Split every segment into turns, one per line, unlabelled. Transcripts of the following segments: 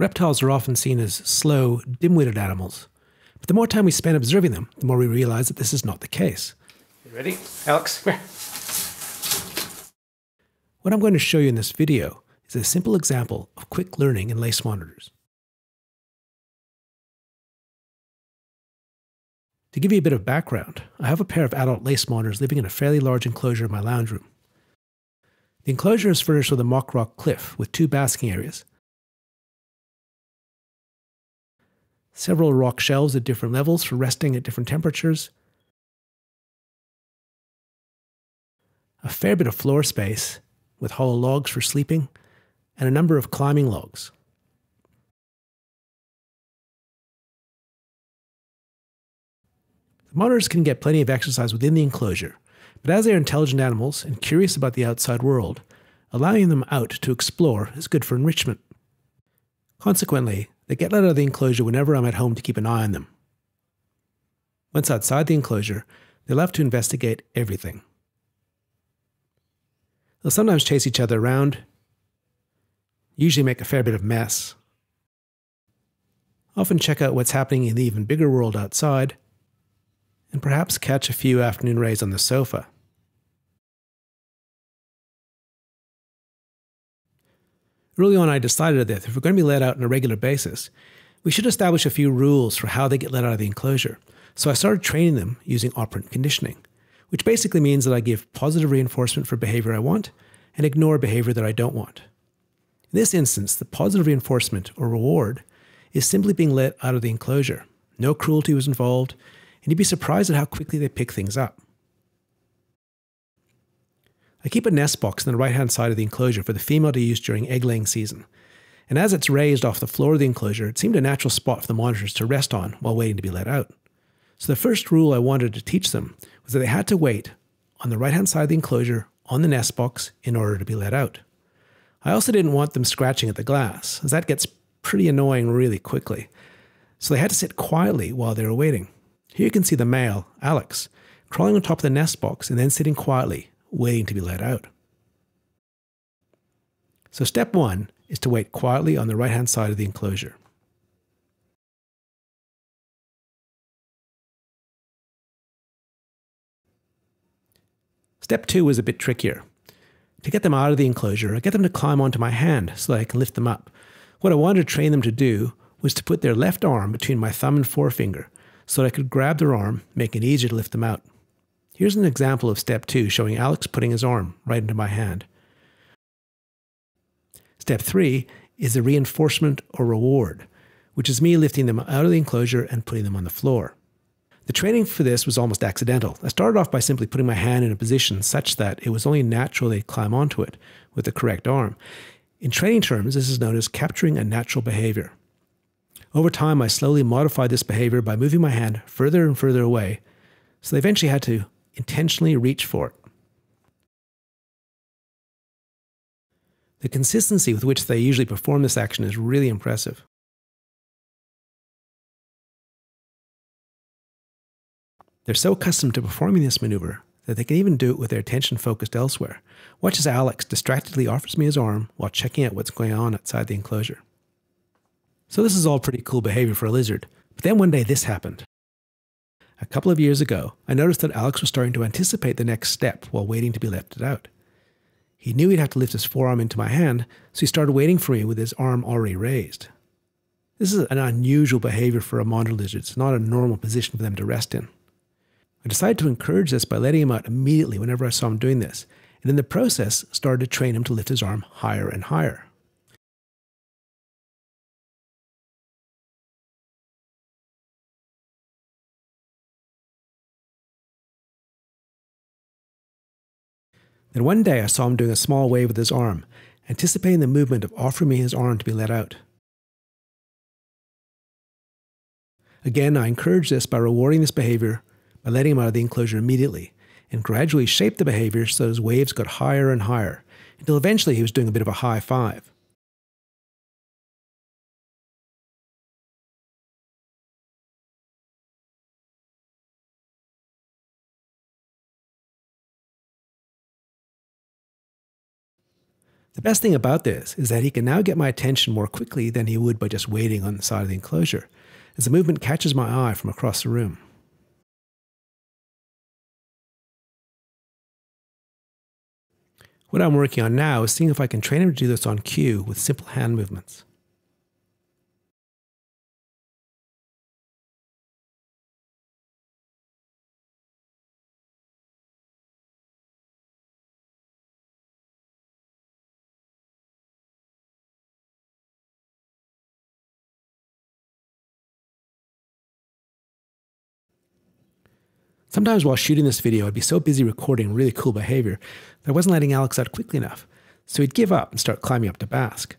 Reptiles are often seen as slow, dim witted animals, but the more time we spend observing them, the more we realize that this is not the case.
You ready? Alex, come here.
What I'm going to show you in this video is a simple example of quick learning in lace monitors. To give you a bit of background, I have a pair of adult lace monitors living in a fairly large enclosure in my lounge room. The enclosure is furnished with a mock rock cliff with two basking areas, several rock shelves at different levels for resting at different temperatures, a fair bit of floor space with hollow logs for sleeping, and a number of climbing logs. The monitors can get plenty of exercise within the enclosure, but as they are intelligent animals and curious about the outside world, allowing them out to explore is good for enrichment. Consequently, they get out of the enclosure whenever I'm at home to keep an eye on them. Once outside the enclosure, they love to investigate everything. They'll sometimes chase each other around, usually make a fair bit of mess, often check out what's happening in the even bigger world outside, and perhaps catch a few afternoon rays on the sofa. Early on, I decided that if we're going to be let out on a regular basis, we should establish a few rules for how they get let out of the enclosure. So I started training them using operant conditioning, which basically means that I give positive reinforcement for behavior I want and ignore behavior that I don't want. In this instance, the positive reinforcement or reward is simply being let out of the enclosure. No cruelty was involved, and you'd be surprised at how quickly they pick things up. I keep a nest box on the right hand side of the enclosure for the female to use during egg laying season. And as it's raised off the floor of the enclosure, it seemed a natural spot for the monitors to rest on while waiting to be let out. So the first rule I wanted to teach them was that they had to wait on the right hand side of the enclosure on the nest box in order to be let out. I also didn't want them scratching at the glass, as that gets pretty annoying really quickly. So they had to sit quietly while they were waiting. Here you can see the male, Alex, crawling on top of the nest box and then sitting quietly, waiting to be let out. So, step one is to wait quietly on the right hand side of the enclosure. Step two is a bit trickier. To get them out of the enclosure, I get them to climb onto my hand so that I can lift them up. What I wanted to train them to do was to put their left arm between my thumb and forefinger so that I could grab their arm, making it easier to lift them out. Here's an example of step two showing Alex putting his arm right into my hand. Step three is the reinforcement or reward, which is me lifting them out of the enclosure and putting them on the floor. The training for this was almost accidental. I started off by simply putting my hand in a position such that it was only natural they'd climb onto it with the correct arm. In training terms, this is known as capturing a natural behavior. Over time, I slowly modified this behavior by moving my hand further and further away, so they eventually had to intentionally reach for it. The consistency with which they usually perform this action is really impressive. They're so accustomed to performing this maneuver that they can even do it with their attention focused elsewhere. Watch as Alex distractedly offers me his arm while checking out what's going on outside the enclosure. So this is all pretty cool behavior for a lizard. But then one day this happened. A couple of years ago, I noticed that Alex was starting to anticipate the next step while waiting to be lifted out. He knew he'd have to lift his forearm into my hand, so he started waiting for me with his arm already raised. This is an unusual behavior for a monitor lizard. It's not a normal position for them to rest in. I decided to encourage this by letting him out immediately whenever I saw him doing this, and in the process started to train him to lift his arm higher and higher. Then one day I saw him doing a small wave with his arm, anticipating the movement of offering me his arm to be let out. Again, I encouraged this by rewarding this behavior by letting him out of the enclosure immediately, and gradually shaped the behavior so his waves got higher and higher, until eventually he was doing a bit of a high five. The best thing about this is that he can now get my attention more quickly than he would by just waiting on the side of the enclosure, as the movement catches my eye from across the room. What I'm working on now is seeing if I can train him to do this on cue with simple hand movements. Sometimes while shooting this video, I'd be so busy recording really cool behavior that I wasn't letting Alex out quickly enough, so he'd give up and start climbing up to bask.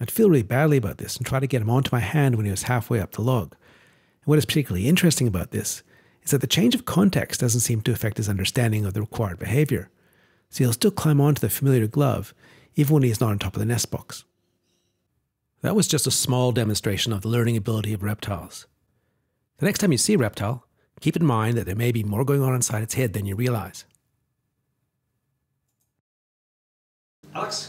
I'd feel really badly about this and try to get him onto my hand when he was halfway up the log. And what is particularly interesting about this is that the change of context doesn't seem to affect his understanding of the required behavior. So he'll still climb onto the familiar glove, even when he is not on top of the nest box. That was just a small demonstration of the learning ability of reptiles. The next time you see a reptile, keep in mind that there may be more going on inside its head than you realize.
Alex?